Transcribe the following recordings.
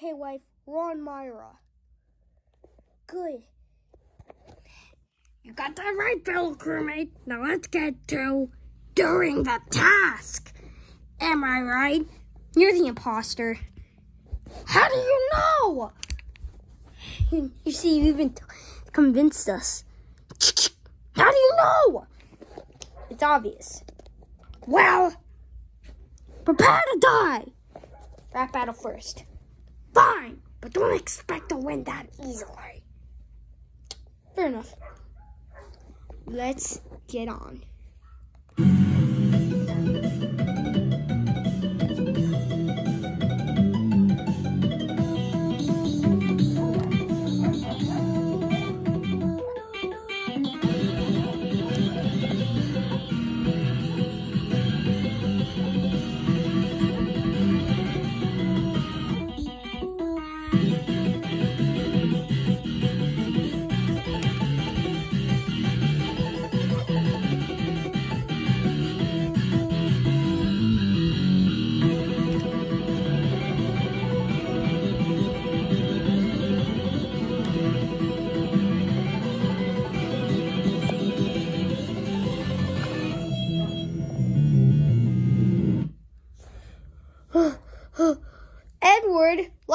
Okay, wife, we're on Mira. Good. You got that right, fellow crewmate. Now let's get to doing the task. Am I right? You're the imposter. How do you know? You, you see, you even convinced us. How do you know? It's obvious. Well, prepare to die. Rap battle first. But don't expect to win that easily. Fair enough. Let's get on.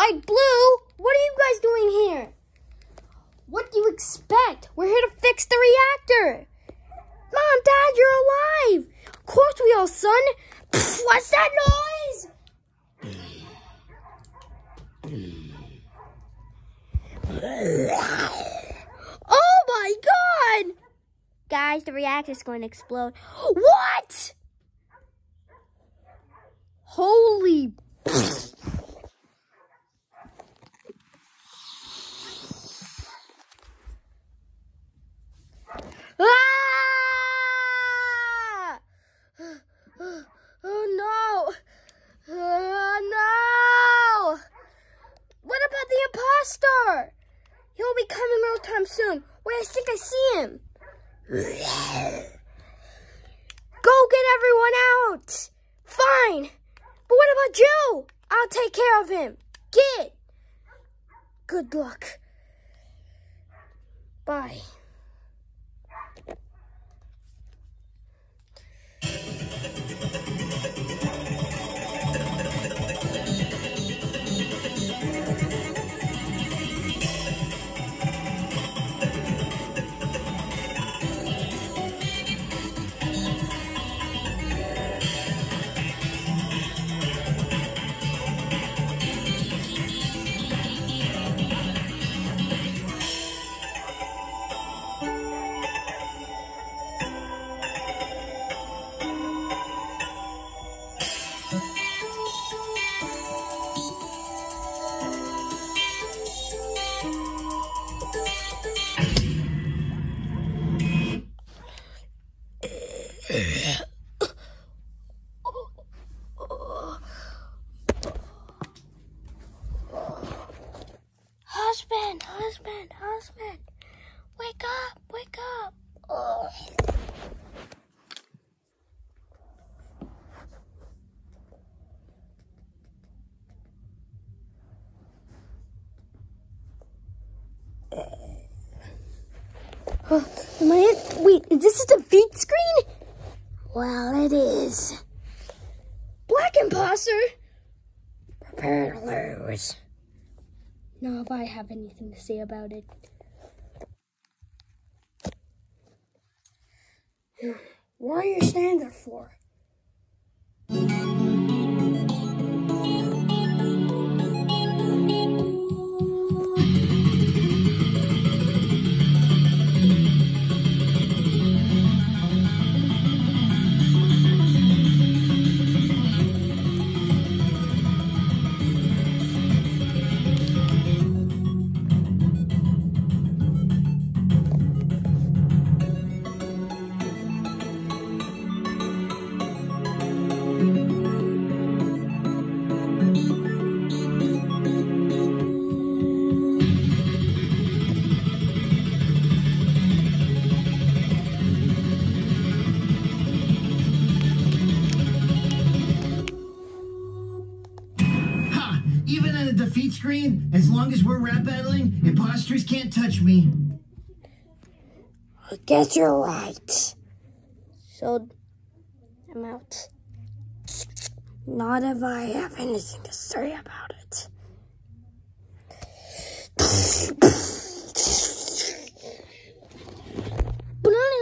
Light blue, what are you guys doing here? What do you expect? We're here to fix the reactor. Mom, Dad, you're alive. Of course we are, son. Pfft, what's that noise? oh my god! Guys, the reactor's going to explode. What? Holy Oh no! Oh no! What about the imposter? He'll be coming real time soon. Wait, I think I see him. Go get everyone out! Fine! But what about Joe? I'll take care of him. Get! Good luck. Bye. Husband, husband, husband. Wake up, wake up. Am I in? Wait, is this a defeat screen? Well, it is. Black imposter. Prepare to lose. Now, if I have anything to say about it. What are you standing there for? defeat screen, as long as we're rap battling, imposters can't touch me. I guess you're right. So, I'm out. Not if I have anything to say about it. Banana